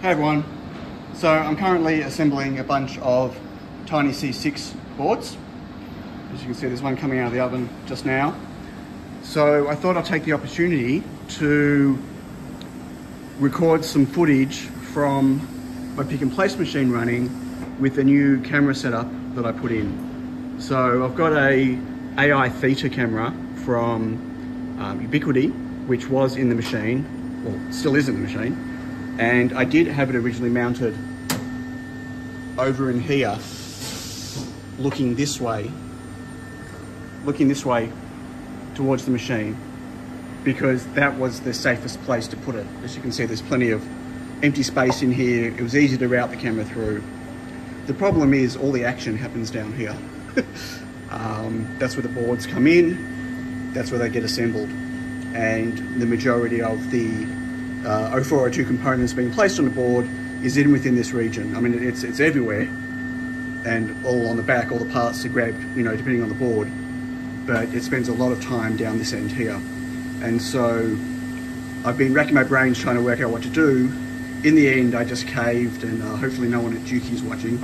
Hey everyone. So I'm currently assembling a bunch of Tiny C6 boards. As you can see, there's one coming out of the oven just now. So I thought I'd take the opportunity to record some footage from my pick and place machine running with the new camera setup that I put in. So I've got a AI Theta camera from um, Ubiquiti, which was in the machine, or still is in the machine and I did have it originally mounted over in here looking this way looking this way towards the machine because that was the safest place to put it. As you can see there's plenty of empty space in here. It was easy to route the camera through. The problem is all the action happens down here. Um, that's where the boards come in. That's where they get assembled. And the majority of the uh, 0402 components being placed on the board is in within this region. I mean, it's, it's everywhere and all on the back, all the parts are grabbed, you know, depending on the board, but it spends a lot of time down this end here. And so I've been racking my brains trying to work out what to do. In the end, I just caved and uh, hopefully no one at Juki is watching,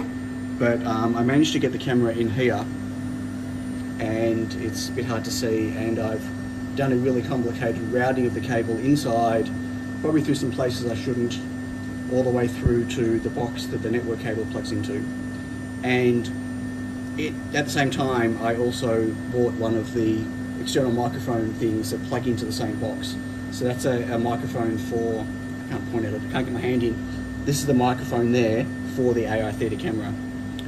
but um, I managed to get the camera in here and it's a bit hard to see and I've done a really complicated routing of the cable inside probably through some places I shouldn't, all the way through to the box that the network cable plugs into. And it, at the same time, I also bought one of the external microphone things that plug into the same box. So that's a, a microphone for, I can't point at it, I can't get my hand in. This is the microphone there for the AI Theta camera.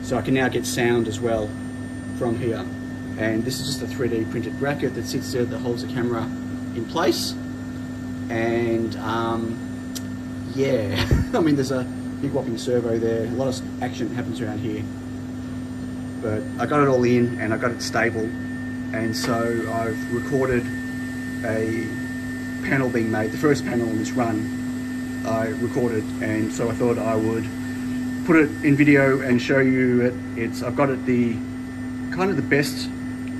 So I can now get sound as well from here. And this is just a 3D printed bracket that sits there that holds the camera in place and um, yeah, I mean there's a big whopping servo there, a lot of action happens around here. But I got it all in and I got it stable and so I've recorded a panel being made, the first panel on this run I recorded and so I thought I would put it in video and show you it. It's I've got it the kind of the best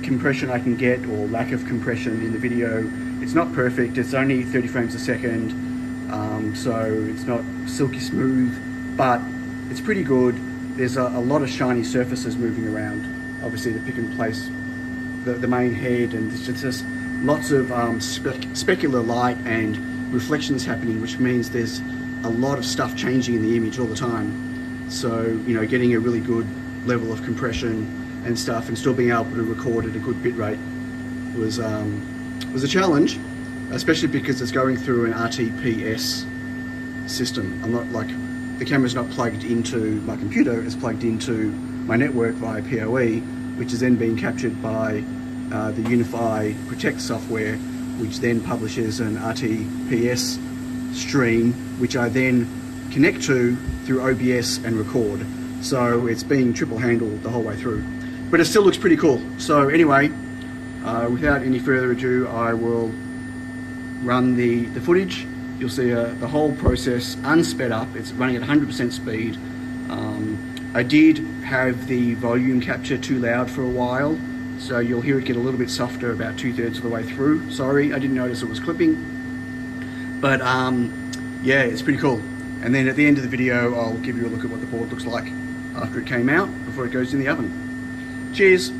compression I can get or lack of compression in the video it's not perfect, it's only 30 frames a second, um, so it's not silky smooth, but it's pretty good. There's a, a, lot of shiny surfaces moving around. Obviously the pick and place, the, the main head, and it's just, just lots of um, spe specular light and reflections happening, which means there's a lot of stuff changing in the image all the time. So, you know, getting a really good level of compression and stuff and still being able to record at a good bit rate was um, was a challenge, especially because it's going through an RTPS system. I'm not like, the camera's not plugged into my computer, it's plugged into my network via PoE, which is then being captured by uh, the UniFi Protect software, which then publishes an RTPS stream, which I then connect to through OBS and record. So it's being triple handled the whole way through. But it still looks pretty cool. So anyway, uh, without any further ado, I will run the, the footage. You'll see uh, the whole process unsped up. It's running at 100% speed. Um, I did have the volume capture too loud for a while, so you'll hear it get a little bit softer about two thirds of the way through. Sorry, I didn't notice it was clipping. But um, yeah, it's pretty cool. And then at the end of the video, I'll give you a look at what the board looks like after it came out, before it goes in the oven. Cheers!